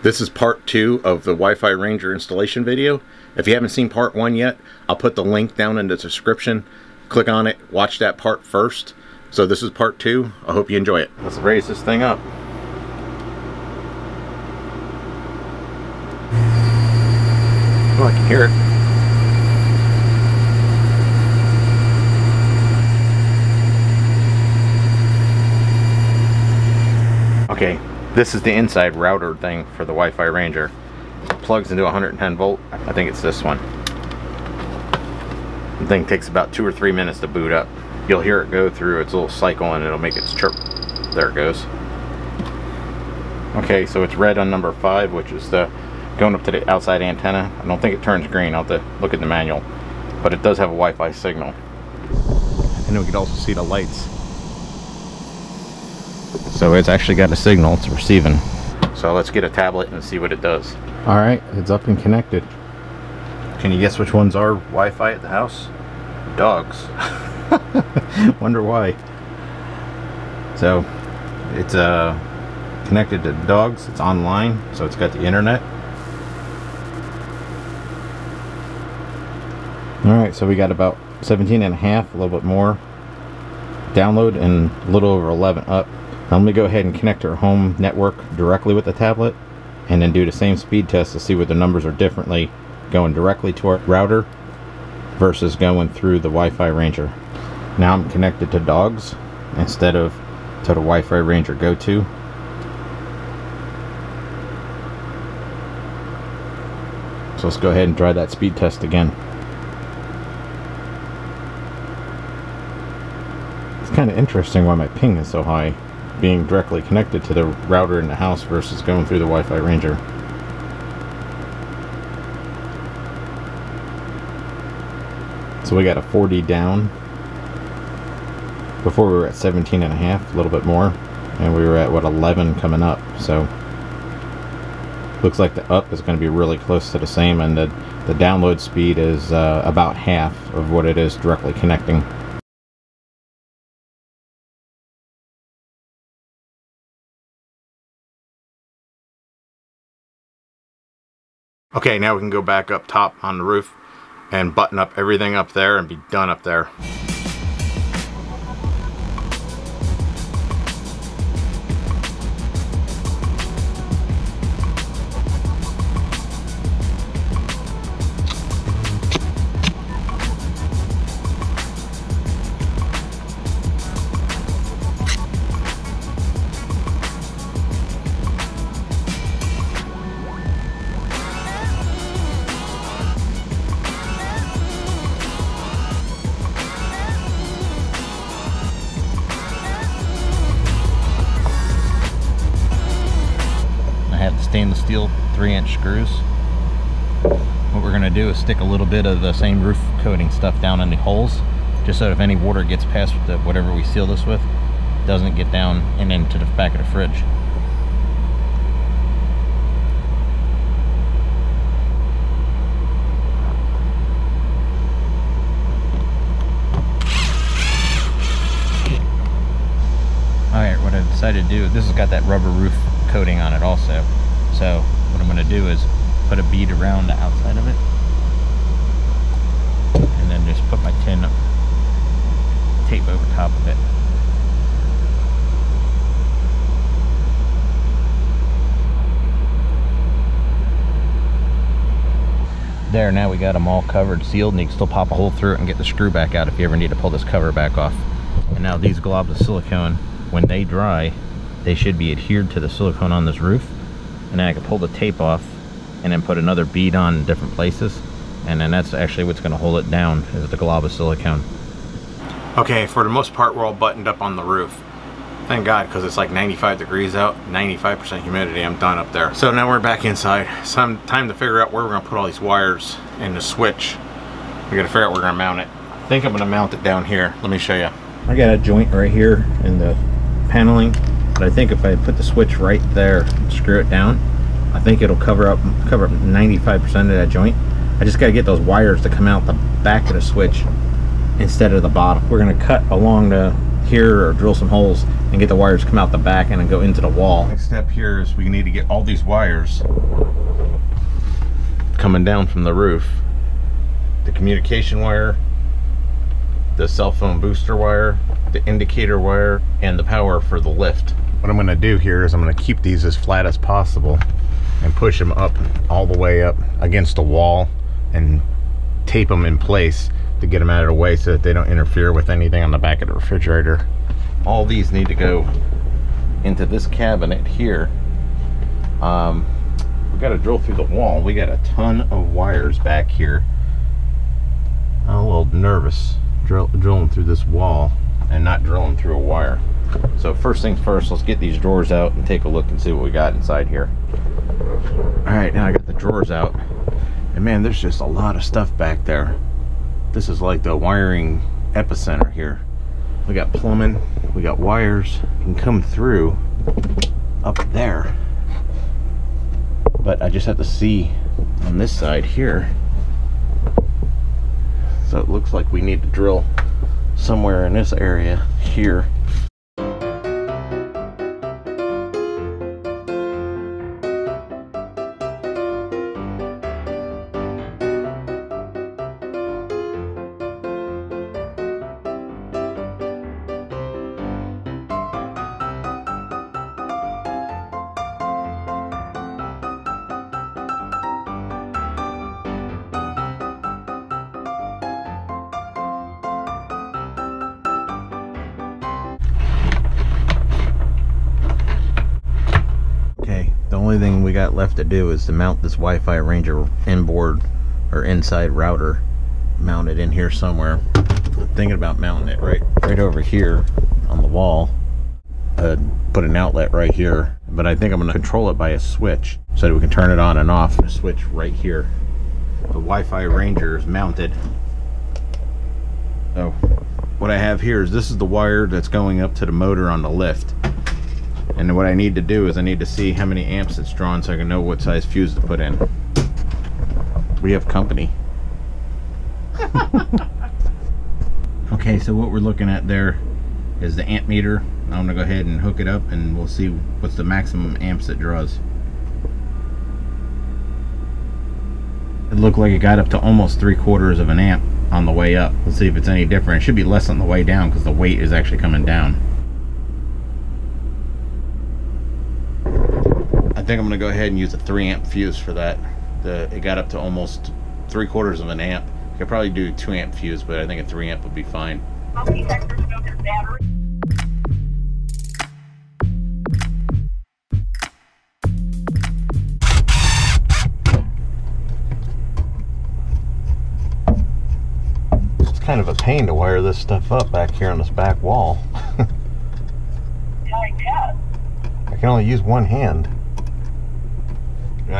This is part two of the Wi-Fi Ranger installation video. If you haven't seen part one yet, I'll put the link down in the description. Click on it, watch that part first. So this is part two. I hope you enjoy it. Let's raise this thing up. Oh, I can hear it. Okay, this is the inside router thing for the Wi-Fi Ranger. It plugs into 110 volt. I think it's this one. The thing takes about two or three minutes to boot up. You'll hear it go through its little cycle and it'll make its chirp. There it goes. Okay, so it's red on number five, which is the going up to the outside antenna. I don't think it turns green. I'll have to look at the manual. But it does have a Wi-Fi signal. And we can also see the lights. So it's actually got a signal. It's receiving. So let's get a tablet and see what it does. All right, it's up and connected. Can you guess which ones are Wi-Fi at the house? Dogs. Wonder why. So it's uh, connected to dogs. It's online, so it's got the internet. All right, so we got about 17 and a half, a little bit more download and a little over 11 up. Now let me go ahead and connect our home network directly with the tablet and then do the same speed test to see what the numbers are differently going directly to our router versus going through the Wi-Fi Ranger. Now I'm connected to dogs instead of to the Wi-Fi Ranger go-to. So let's go ahead and try that speed test again. It's kind of interesting why my ping is so high being directly connected to the router in the house versus going through the Wi-Fi Ranger. So we got a 40 down. Before we were at 17 and a half, a little bit more. And we were at, what, 11 coming up. So looks like the up is going to be really close to the same. And the, the download speed is uh, about half of what it is directly connecting. Okay, now we can go back up top on the roof and button up everything up there and be done up there. Stick a little bit of the same roof coating stuff down in the holes, just so if any water gets past the, whatever we seal this with, doesn't get down and into the back of the fridge. Alright, what I decided to do, this has got that rubber roof coating on it also. So what I'm going to do is put a bead around the outside of it put my tin tape over top of it. There, now we got them all covered, sealed, and you can still pop a hole through it and get the screw back out if you ever need to pull this cover back off. And now these globs of silicone, when they dry, they should be adhered to the silicone on this roof and then I can pull the tape off and then put another bead on in different places and then that's actually what's going to hold it down is the glob of silicone. Okay, for the most part we're all buttoned up on the roof. Thank God, because it's like 95 degrees out, 95% humidity, I'm done up there. So now we're back inside. Some time to figure out where we're gonna put all these wires in the switch. We gotta figure out where we're gonna mount it. I think I'm gonna mount it down here. Let me show you. I got a joint right here in the paneling but I think if I put the switch right there screw it down I think it'll cover up cover up 95% of that joint I just got to get those wires to come out the back of the switch instead of the bottom we're going to cut along the here or drill some holes and get the wires come out the back and then go into the wall. Next step here is we need to get all these wires coming down from the roof. The communication wire, the cell phone booster wire, the indicator wire, and the power for the lift. What I'm gonna do here is I'm gonna keep these as flat as possible and push them up all the way up against the wall and tape them in place to get them out of the way so that they don't interfere with anything on the back of the refrigerator. All these need to go into this cabinet here. Um, we got to drill through the wall. We got a ton of wires back here. I'm a little nervous drill, drilling through this wall and not drilling through a wire. So first things first, let's get these drawers out and take a look and see what we got inside here. All right, now I got the drawers out. And man, there's just a lot of stuff back there. This is like the wiring epicenter here. We got plumbing, we got wires, you can come through up there. But I just have to see on this side here. So it looks like we need to drill somewhere in this area here. We got left to do is to mount this Wi-Fi Ranger inboard or inside router mounted in here somewhere. I'm thinking about mounting it right right over here on the wall. Uh, put an outlet right here, but I think I'm going to control it by a switch so that we can turn it on and off. A switch right here. The Wi-Fi Ranger is mounted. So what I have here is this is the wire that's going up to the motor on the lift. And what I need to do is I need to see how many amps it's drawn so I can know what size fuse to put in. We have company. okay, so what we're looking at there is the amp meter. I'm to go ahead and hook it up and we'll see what's the maximum amps it draws. It looked like it got up to almost three quarters of an amp on the way up. Let's see if it's any different. It should be less on the way down because the weight is actually coming down. Think I'm going to go ahead and use a 3 amp fuse for that. The It got up to almost 3 quarters of an amp. I could probably do 2 amp fuse, but I think a 3 amp would be fine. It's kind of a pain to wire this stuff up back here on this back wall. I can only use one hand.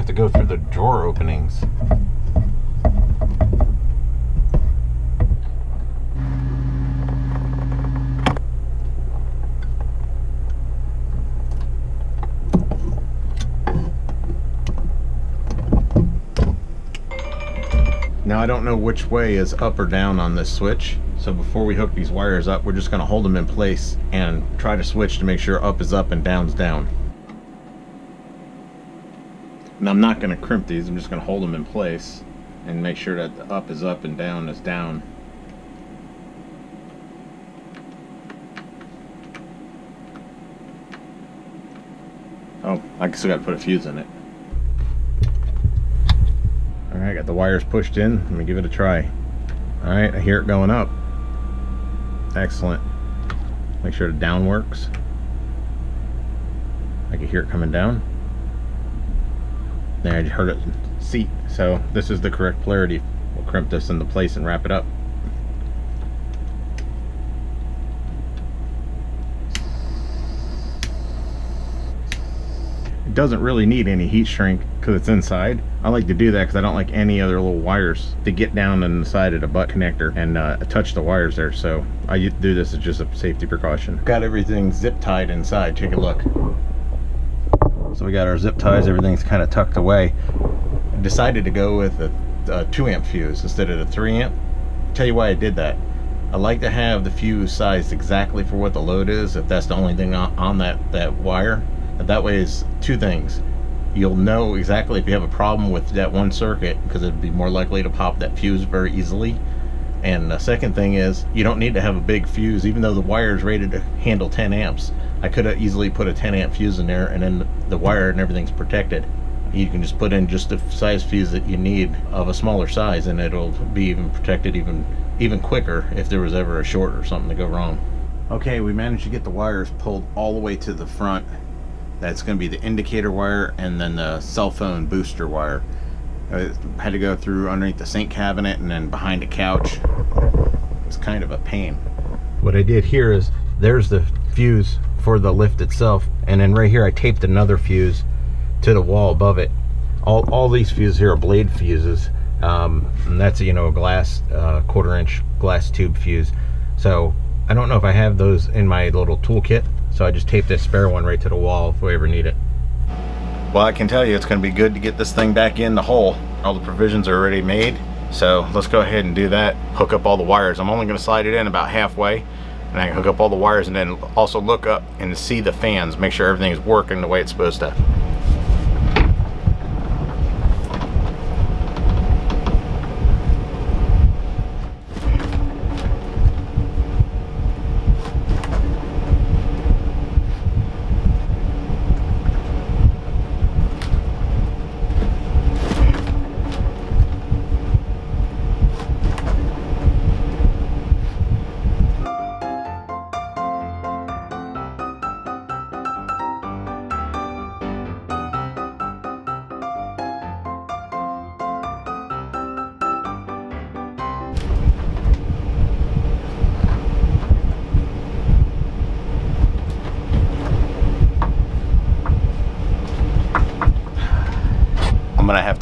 Have to go through the drawer openings. Now I don't know which way is up or down on this switch. So before we hook these wires up, we're just gonna hold them in place and try to switch to make sure up is up and down's down. I'm not going to crimp these, I'm just going to hold them in place and make sure that the up is up and down is down. Oh, I still got to put a fuse in it. Alright, got the wires pushed in. Let me give it a try. Alright, I hear it going up. Excellent. Make sure the down works. I can hear it coming down. There, I heard it seat. So this is the correct polarity. We'll crimp this into place and wrap it up. It doesn't really need any heat shrink because it's inside. I like to do that because I don't like any other little wires to get down on the side of the butt connector and uh, touch the wires there. So I do this as just a safety precaution. Got everything zip tied inside. Take a look. So we got our zip ties, everything's kind of tucked away. I decided to go with a, a 2 amp fuse instead of the 3 amp. I'll tell you why I did that. I like to have the fuse sized exactly for what the load is if that's the only thing on, that, that wire. That way is two things. You'll know exactly if you have a problem with that one circuit because it'd be more likely to pop that fuse very easily. And the second thing is you don't need to have a big fuse even though the wire is rated to handle 10 amps. I could have easily put a 10 amp fuse in there and then the wire and everything's protected. You can just put in just the size fuse that you need of a smaller size and it'll be even protected even even quicker if there was ever a short or something to go wrong. Okay, we managed to get the wires pulled all the way to the front. That's going to be the indicator wire and then the cell phone booster wire. I had to go through underneath the sink cabinet and then behind the couch. It's kind of a pain. What I did here is there's the fuse for the lift itself. And then right here I taped another fuse to the wall above it. All, all these fuses here are blade fuses. Um, and that's you know a glass uh, quarter inch glass tube fuse. So I don't know if I have those in my little toolkit so I just taped this spare one right to the wall if we ever need it. Well I can tell you it's going to be good to get this thing back in the hole. All the provisions are already made so let's go ahead and do that. Hook up all the wires. I'm only going to slide it in about halfway and I can hook up all the wires and then also look up and see the fans make sure everything is working the way it's supposed to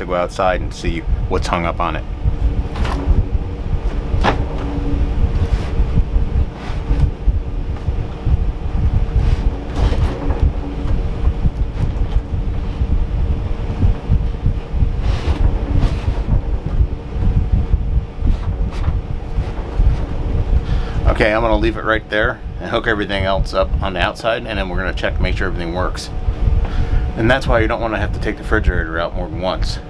go outside and see what's hung up on it. Okay, I'm gonna leave it right there and hook everything else up on the outside and then we're gonna check to make sure everything works. And that's why you don't want to have to take the refrigerator out more than once.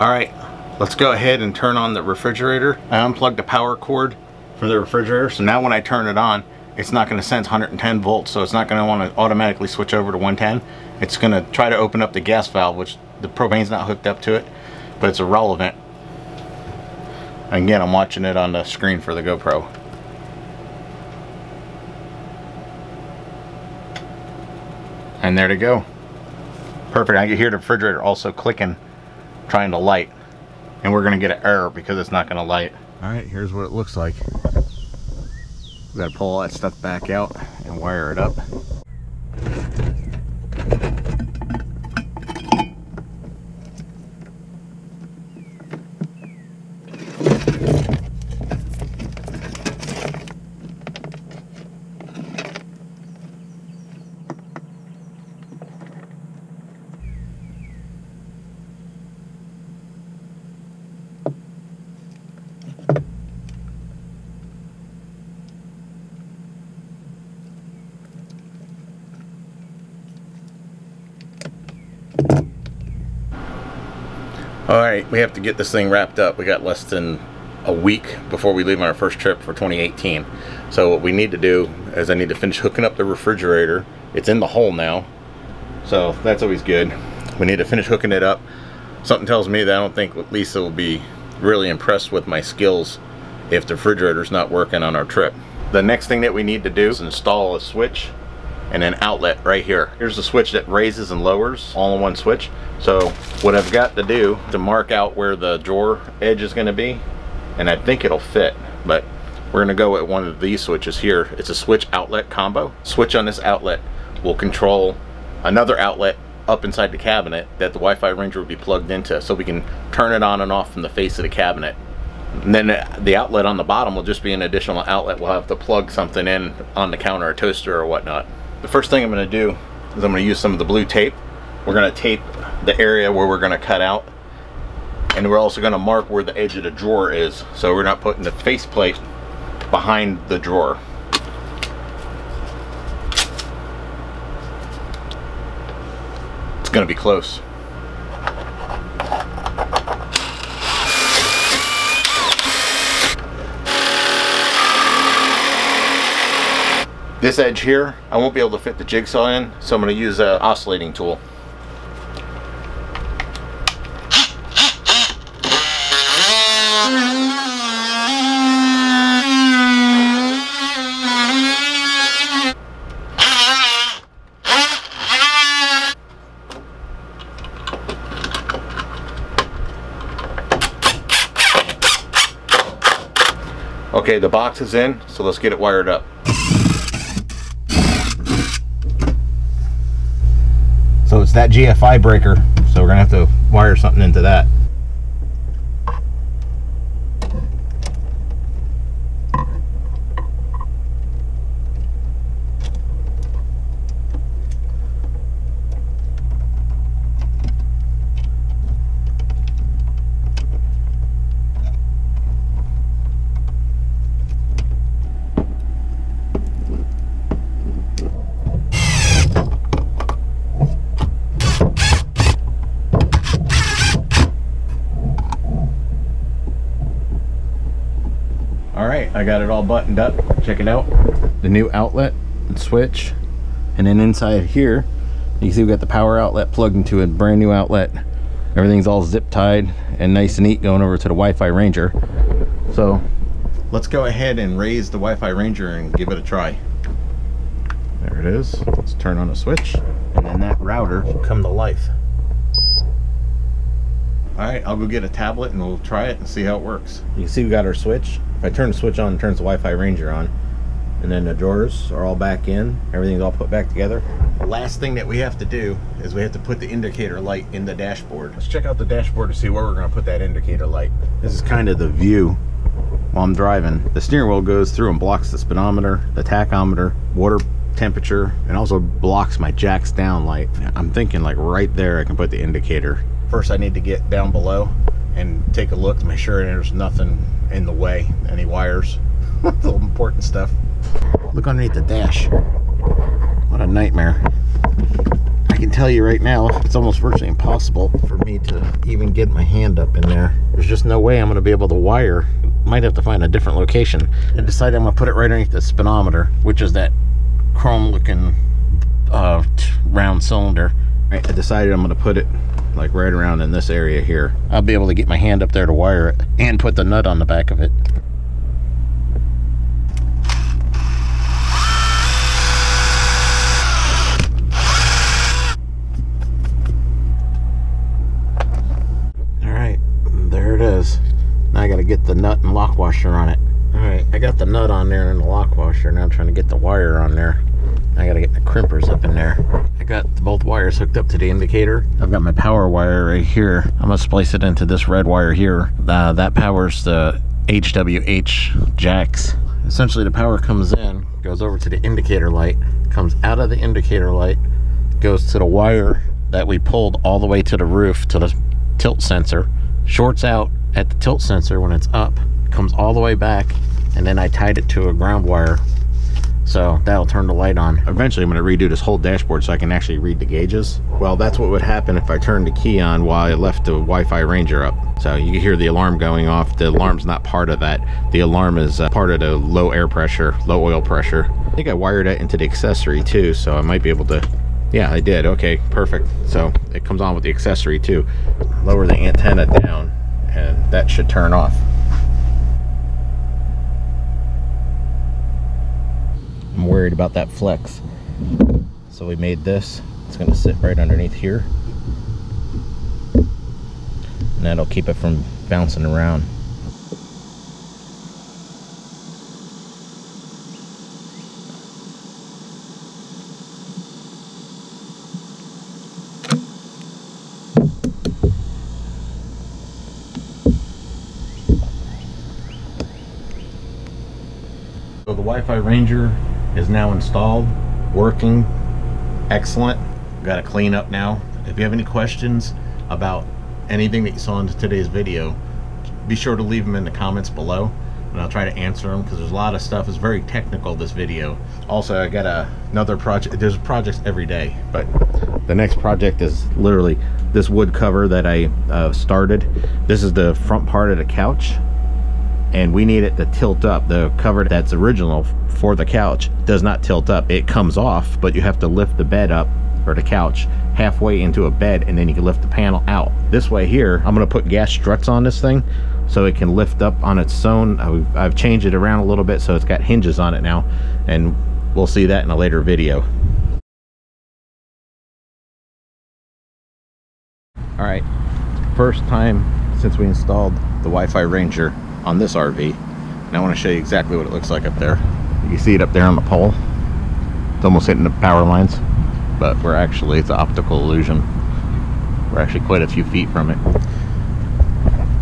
All right, let's go ahead and turn on the refrigerator. I unplugged the power cord for the refrigerator. So now when I turn it on, it's not going to sense 110 volts. So it's not going to want to automatically switch over to 110. It's going to try to open up the gas valve, which the propane's not hooked up to it, but it's irrelevant. Again, I'm watching it on the screen for the GoPro. And there to go. Perfect. I can hear the refrigerator also clicking, trying to light. And we're to get an error because it's not to light. All right, here's what it looks like. We got to pull all that stuff back out and wire it up. Right, we have to get this thing wrapped up. We got less than a week before we leave on our first trip for 2018. So what we need to do is I need to finish hooking up the refrigerator. It's in the hole now, so that's always good. We need to finish hooking it up. Something tells me that I don't think Lisa will be really impressed with my skills if the refrigerator's not working on our trip. The next thing that we need to do is install a switch and an outlet right here. Here's the switch that raises and lowers all in one switch. So what I've got to do to mark out where the drawer edge is going to be, and I think it'll fit, but we're going to go with one of these switches here. It's a switch outlet combo. Switch on this outlet will control another outlet up inside the cabinet that the Wi-Fi Ranger will be plugged into so we can turn it on and off from the face of the cabinet. And then the outlet on the bottom will just be an additional outlet. We'll have to plug something in on the counter, a toaster or whatnot. The first thing I'm going to do is I'm going to use some of the blue tape. We're going to tape the area where we're going to cut out and we're also going to mark where the edge of the drawer is so we're not putting the faceplate behind the drawer. It's gonna be close. This edge here, I won't be able to fit the jigsaw in, so I'm going to use an oscillating tool. Okay, the box is in, so let's get it wired up. So it's that GFI breaker. So we're gonna have to wire something into that. I got it all buttoned up. Check it out. The new outlet and switch. And then inside here, you see we got the power outlet plugged into a brand new outlet. Everything's all zip tied and nice and neat going over to the Wi-Fi Ranger. So let's go ahead and raise the Wi-Fi Ranger and give it a try. There it is. Let's turn on the switch and then that router will come to life. All right, I'll go get a tablet and we'll try it and see how it works. You can see we got our switch. If I turn the switch on, it turns the Wi-Fi Ranger on. And then the drawers are all back in. Everything's all put back together. The last thing that we have to do is we have to put the indicator light in the dashboard. Let's check out the dashboard to see where we're gonna put that indicator light. This is kind of the view while I'm driving. The steering wheel goes through and blocks the speedometer, the tachometer, water temperature, and also blocks my jacks down light. I'm thinking like right there I can put the indicator First I need to get down below and take a look to make sure there's nothing in the way, any wires, the important stuff. Look underneath the dash. What a nightmare. I can tell you right now, it's almost virtually impossible for me to even get my hand up in there. There's just no way I'm going to be able to wire. Might have to find a different location. And decided I'm going to put it right underneath the speedometer, which is that chrome looking uh, round cylinder. I decided I'm going to put it like right around in this area here. I'll be able to get my hand up there to wire it and put the nut on the back of it. All right, there it is. Now I got to get the nut and lock washer on it. All right, I got the nut on there and the lock washer. Now I'm trying to get the wire on there. I gotta get the crimpers up in there. I got both wires hooked up to the indicator. I've got my power wire right here. I'm gonna splice it into this red wire here. Uh, that powers the HWH jacks. Essentially the power comes in, goes over to the indicator light, comes out of the indicator light, goes to the wire that we pulled all the way to the roof to the tilt sensor, shorts out at the tilt sensor when it's up, comes all the way back, and then I tied it to a ground wire so that'll turn the light on. Eventually I'm to redo this whole dashboard so I can actually read the gauges. Well, that's what would happen if I turned the key on while I left the Wi-Fi Ranger up. So you can hear the alarm going off. The alarm's not part of that. The alarm is uh, part of the low air pressure, low oil pressure. I think I wired it into the accessory too, so I might be able to yeah, I did. Okay, perfect. So it comes on with the accessory too. Lower the antenna down and that should turn off. I'm worried about that flex. So we made this. It's going to sit right underneath here. And that'll keep it from bouncing around. So the Wi-Fi Ranger is now installed, working, excellent. Got to clean up now. If you have any questions about anything that you saw in today's video, be sure to leave them in the comments below. and I'll try to answer them because there's a lot of stuff. It's very technical, this video. Also, I got a, another project. There's projects every day, but the next project is literally this wood cover that I uh, started. This is the front part of the couch and we need it to tilt up. The cover that's original for the couch does not tilt up. It comes off, but you have to lift the bed up or the couch halfway into a bed and then you can lift the panel out. This way here, I'm gonna put gas struts on this thing so it can lift up on its own. I've, I've changed it around a little bit so it's got hinges on it now and we'll see that in a later video. All right, first time since we installed the Wi-Fi Ranger on this RV. And I want to show you exactly what it looks like up there. You can see it up there on the pole. It's almost hitting the power lines, but we're actually, it's an optical illusion. We're actually quite a few feet from it.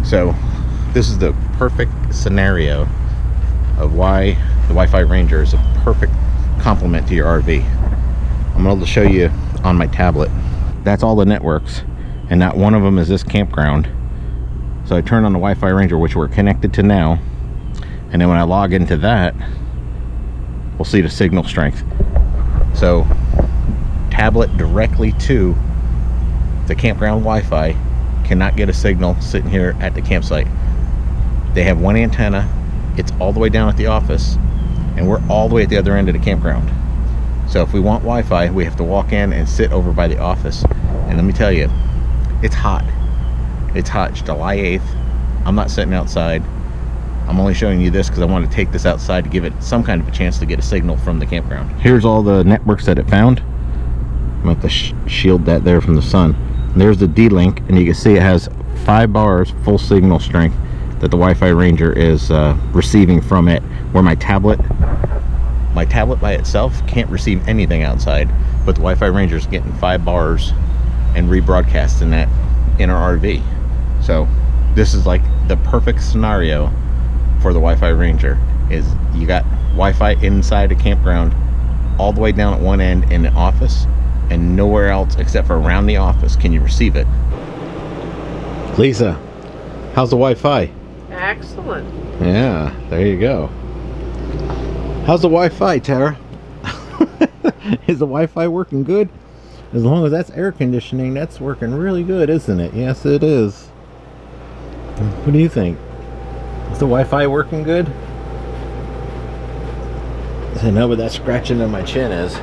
So this is the perfect scenario of why the Wi-Fi Ranger is a perfect complement to your RV. I'm going to show you on my tablet. That's all the networks, and not one of them is this campground. So I turn on the Wi-Fi Ranger, which we're connected to now, and then when I log into that, we'll see the signal strength. So tablet directly to the campground Wi-Fi cannot get a signal sitting here at the campsite. They have one antenna, it's all the way down at the office, and we're all the way at the other end of the campground. So if we want Wi-Fi, we have to walk in and sit over by the office. And let me tell you, it's hot. It's hot. It's July 8th. I'm not sitting outside. I'm only showing you this because I want to take this outside to give it some kind of a chance to get a signal from the campground. Here's all the networks that it found. I'm going to sh shield that there from the sun. And there's the D-Link, and you can see it has five bars full signal strength that the Wi-Fi Ranger is uh, receiving from it, where my tablet, my tablet by itself can't receive anything outside, but the Wi-Fi Ranger is getting five bars and rebroadcasting that in our RV. So this is like the perfect scenario for the Wi-Fi Ranger is you got Wi-Fi inside a campground all the way down at one end in the office and nowhere else except for around the office can you receive it. Lisa, how's the Wi-Fi? Excellent. Yeah, there you go. How's the Wi-Fi, Tara? is the Wi-Fi working good? As long as that's air conditioning, that's working really good, isn't it? Yes, it is. What do you think? Is the Wi-Fi working good? I know, but that scratching on my chin is.